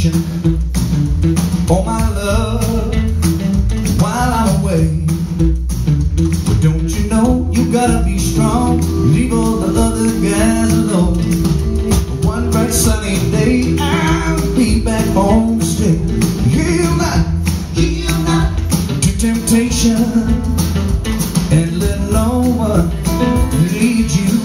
vacation for my love while I'm away. But don't you know you gotta be strong? Leave all the other guys alone. One bright sunny day, I'll be back home to stay. Not, heal not to temptation, and let no one lead you.